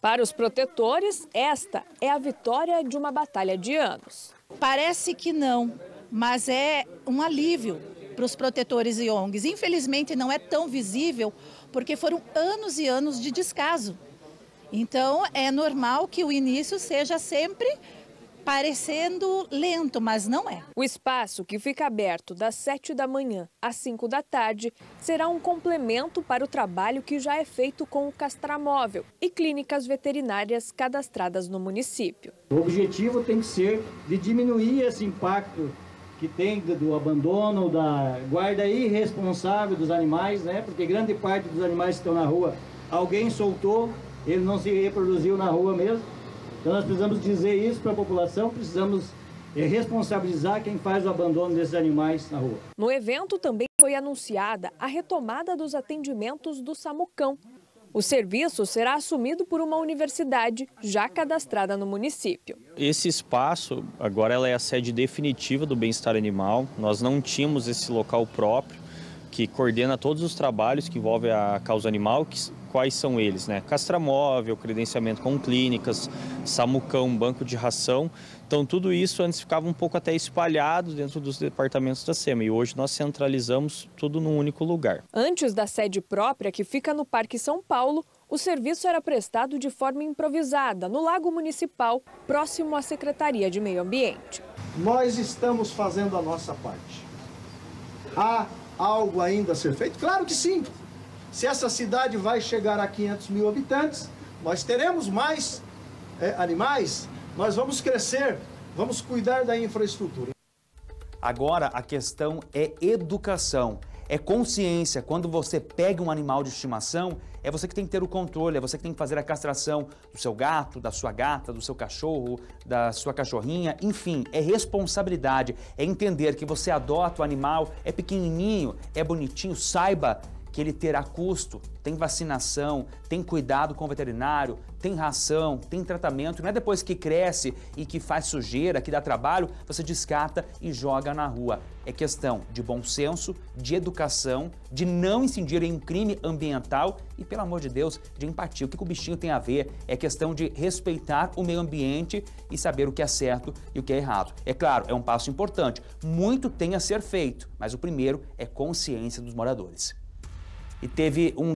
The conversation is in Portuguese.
Para os protetores, esta é a vitória de uma batalha de anos. Parece que não, mas é um alívio para os protetores e ONGs. Infelizmente não é tão visível porque foram anos e anos de descaso. Então é normal que o início seja sempre parecendo lento, mas não é. O espaço, que fica aberto das 7 da manhã às 5 da tarde, será um complemento para o trabalho que já é feito com o castramóvel e clínicas veterinárias cadastradas no município. O objetivo tem que ser de diminuir esse impacto que tem do abandono, da guarda irresponsável dos animais, né? Porque grande parte dos animais que estão na rua, alguém soltou, ele não se reproduziu na rua mesmo. Então nós precisamos dizer isso para a população, precisamos é, responsabilizar quem faz o abandono desses animais na rua. No evento também foi anunciada a retomada dos atendimentos do Samucão. O serviço será assumido por uma universidade já cadastrada no município. Esse espaço, agora ela é a sede definitiva do bem-estar animal. Nós não tínhamos esse local próprio que coordena todos os trabalhos que envolvem a causa animal, que quais são eles, né? Castramóvel, credenciamento com clínicas, Samucão, banco de ração. Então tudo isso antes ficava um pouco até espalhado dentro dos departamentos da SEMA e hoje nós centralizamos tudo num único lugar. Antes da sede própria, que fica no Parque São Paulo, o serviço era prestado de forma improvisada no Lago Municipal, próximo à Secretaria de Meio Ambiente. Nós estamos fazendo a nossa parte. Há algo ainda a ser feito? Claro que sim. Se essa cidade vai chegar a 500 mil habitantes, nós teremos mais é, animais, nós vamos crescer, vamos cuidar da infraestrutura. Agora a questão é educação, é consciência. Quando você pega um animal de estimação, é você que tem que ter o controle, é você que tem que fazer a castração do seu gato, da sua gata, do seu cachorro, da sua cachorrinha, enfim, é responsabilidade, é entender que você adota o animal, é pequenininho, é bonitinho, saiba que ele terá custo, tem vacinação, tem cuidado com o veterinário, tem ração, tem tratamento. Não é depois que cresce e que faz sujeira, que dá trabalho, você descarta e joga na rua. É questão de bom senso, de educação, de não incidir em um crime ambiental e, pelo amor de Deus, de empatia. O que o bichinho tem a ver é questão de respeitar o meio ambiente e saber o que é certo e o que é errado. É claro, é um passo importante. Muito tem a ser feito, mas o primeiro é consciência dos moradores e teve um